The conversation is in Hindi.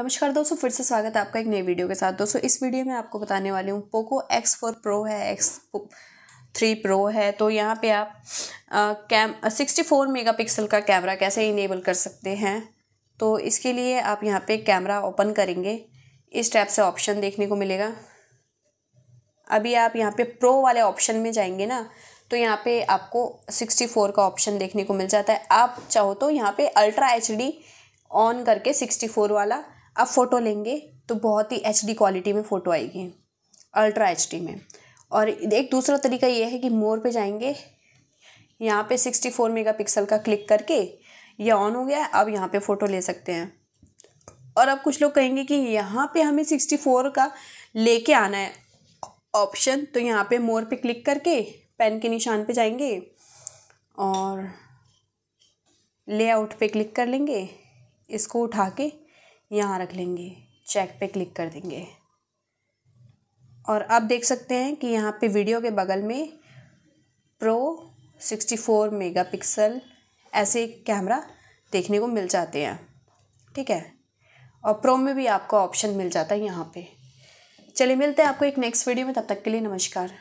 नमस्कार दोस्तों, फिर से स्वागत है आपका एक नई वीडियो के साथ। दोस्तों, इस वीडियो में आपको बताने वाली हूँ पोको एक्स फोर प्रो है एक्स थ्री प्रो है तो यहाँ पे आप cam sixty four mega pixel का कैमरा कैसे इनेबल कर सकते हैं? तो इसके लिए आप यहाँ पे कैमरा ओपन करेंगे। इस टाइप से ऑप्शन देखने को मिलेगा। अभी आप यहाँ पे प्रो वाले ऑप्शन में जाएँगे ना तो यहाँ पे आपको सिक्सटी फोर का ऑप्शन देखने को मिल जाता है। आप चाहो तो यहाँ पे अल्ट्रा एचडी ऑन करके सिक्सटी फोर वाला आप फ़ोटो लेंगे तो बहुत ही एचडी क्वालिटी में फ़ोटो आएगी अल्ट्रा एचडी में। और एक दूसरा तरीका ये है कि मोर पे जाएँगे, यहाँ पे सिक्सटी फोर मेगा पिक्सल का क्लिक करके, ये ऑन हो गया, अब यहाँ पे फ़ोटो ले सकते हैं। और अब कुछ लोग कहेंगे कि यहाँ पे हमें सिक्सटी फोर का लेके आना है ऑप्शन तो यहाँ पे मोर पे क्लिक करके पेन के निशान पे जाएँगे और लेआउट पे क्लिक कर लेंगे, इसको उठा के यहाँ रख लेंगे चेक पे क्लिक कर देंगे। और आप देख सकते हैं कि यहाँ पे वीडियो के बगल में pro sixty four mega pixel ऐसे कैमरा देखने को मिल जाते हैं। ठीक है? और प्रो में भी आपको ऑप्शन मिल जाता है यहाँ पे। चलिए मिलते हैं आपको एक नेक्स्ट वीडियो में, तब तक के लिए नमस्कार।